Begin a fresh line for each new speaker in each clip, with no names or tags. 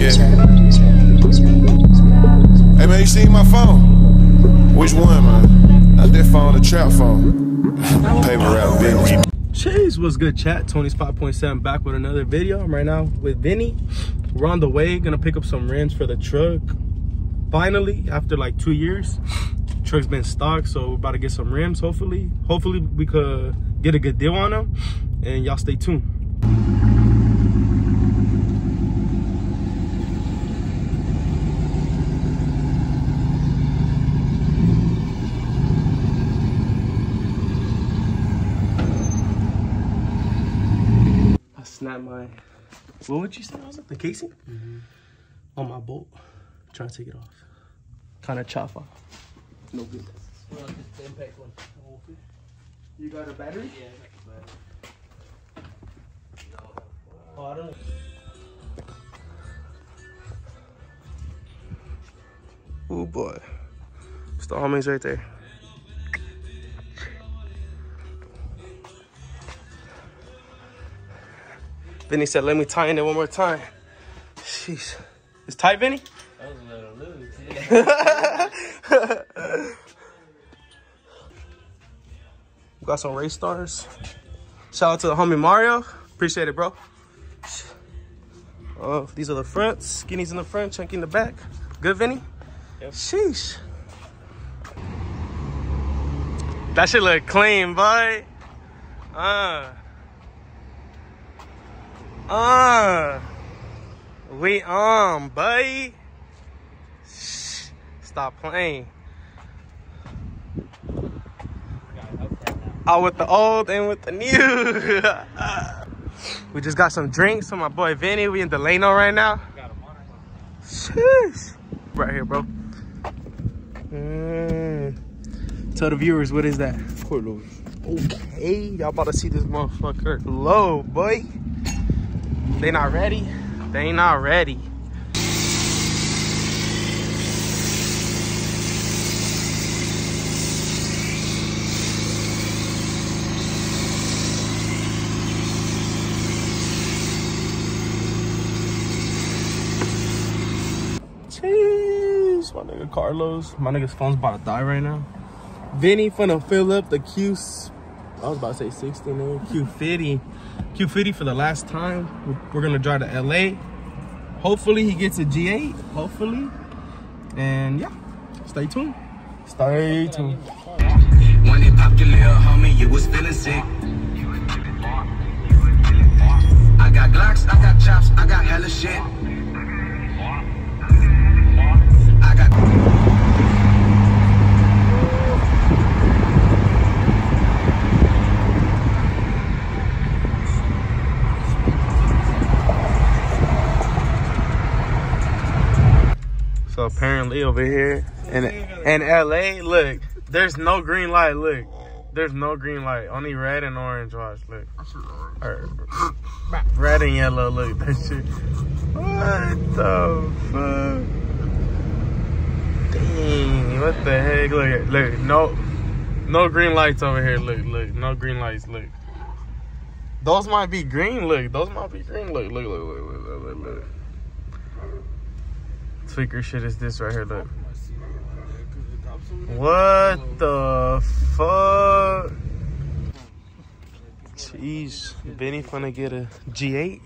Yeah. Hey man, you seen my phone? Which one, man? Not that phone, the trap phone. Paper route, bitch.
Cheese, what's good chat? Tony's 5.7 back with another video. I'm right now with Vinny. We're on the way, gonna pick up some rims for the truck. Finally, after like two years, truck's been stocked, so we're about to get some rims, hopefully. Hopefully we could get a good deal on them, and y'all stay tuned. I snapped my, what would you say was it? The casing? Mm-hmm. On my bolt. trying to take it off. Kind of chafa. No good. You got a battery? Yeah, Oh, I don't know. Oh boy. It's the homies right there. Vinny said, let me tie in it one more time. Jeez. It's tight, Vinny? We got some race stars. Shout out to the homie Mario. Appreciate it, bro. Oh, these are the fronts. Skinny's in the front, chunky in the back. Good, Vinny?
Yep.
Sheesh. That shit look clean, boy. Uh. Uh. We on, buddy. Shh. Stop playing. Out with the old and with the new. we just got some drinks from my boy Vinny. We in Delano right now. Sheesh. Right here, bro. Mm. Tell the viewers what is that?
Corlos.
Okay, y'all about to see this motherfucker low, boy. They not ready. They not ready. Jeez, my nigga Carlos. My nigga's phone's about to die right now. Vinny finna fill up the Q. I was about to say 60 man. Q50. Q50 for the last time. We're- We're gonna drive to LA. Hopefully he gets a G8. Hopefully. And yeah, stay tuned. Stay tuned.
When it popped your little homie, you was feeling sick. I got Glocks, I got chops, I got hella shit.
So apparently over here in in LA, look, there's no green light. Look, there's no green light. Only red and orange. Watch, look. Red and yellow. Look, that shit. What the fuck? Dang, what the heck? Look, look, no, no green lights over here. Look, look, no green lights. Look. Those might be green. Look, those might be green. Look, look, look, look, look, look, look. look. Tweaker shit is this right here, look. What the fuck? Jeez, Vinny finna get a G8.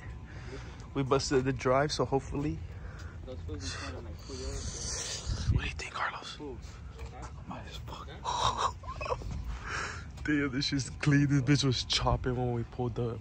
We busted the drive, so hopefully. What do you think, Carlos? Fuck. Damn, this shit's clean. This bitch was chopping when we pulled up.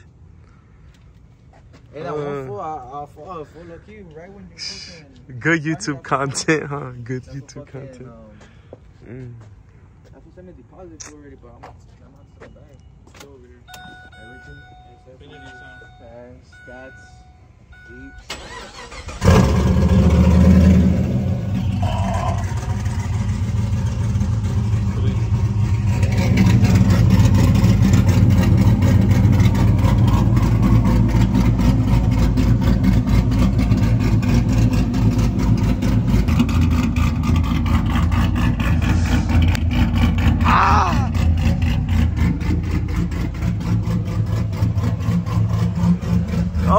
Hey, that
Uh.
one fool, I, I, full, uh, full look you right when you fucking.
Good YouTube content, huh? Good
That's
YouTube
fucking,
content.
Um,
Mm.
that's what sent me deposit already, but I'm not, I'm not sending back. Still over here. Everything except for fans, stats, deeps.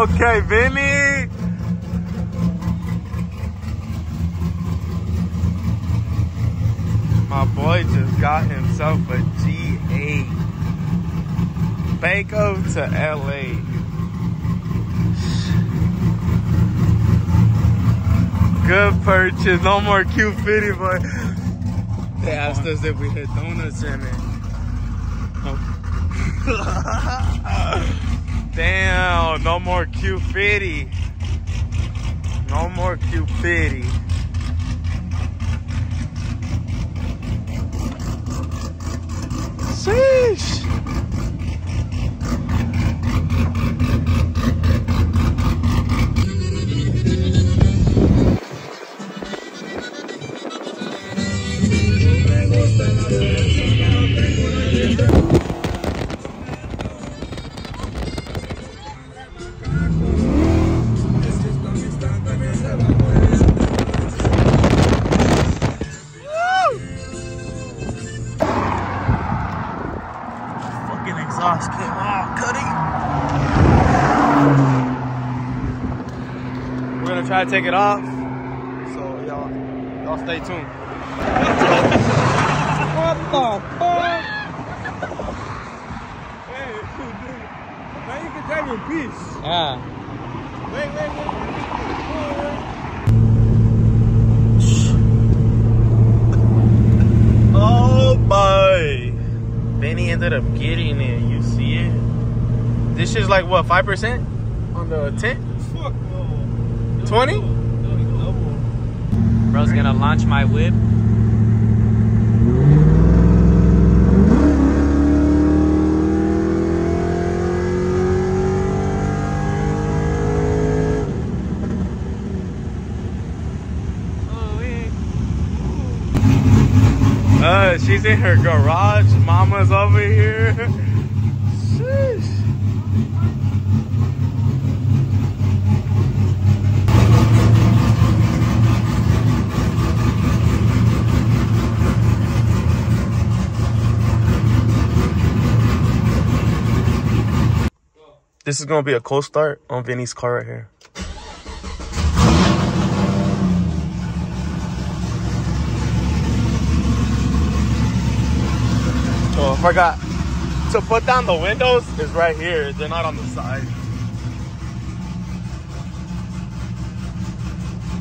Okay, Vinny. My boy just got himself a G8. Baco to LA. Good purchase. No more Q50, boy. they asked us if we had donuts in it. Damn, no more Q50. No more Q50. Sheesh. Gonna try to take it off. So y'all, y'all stay tuned.
What the fuck? Hey, dude. Now you can drive in peace.
Yeah.
Wait, wait, wait.
Oh boy. Vinny ended up getting it. You see it? This is like what, 5% on the tent?
Fuck no.
20?
Bro's gonna launch my whip.
Uh, she's in her garage. Mama's over here. Sheesh. This is gonna be a cold start on Vinny's car right here. Oh, I forgot to put down the windows is right here. They're not on the side.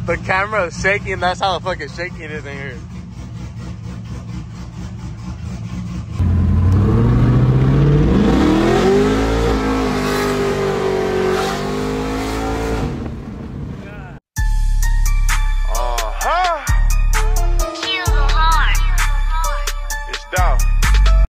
The camera is shaking. That's how fucking shaking it is in here.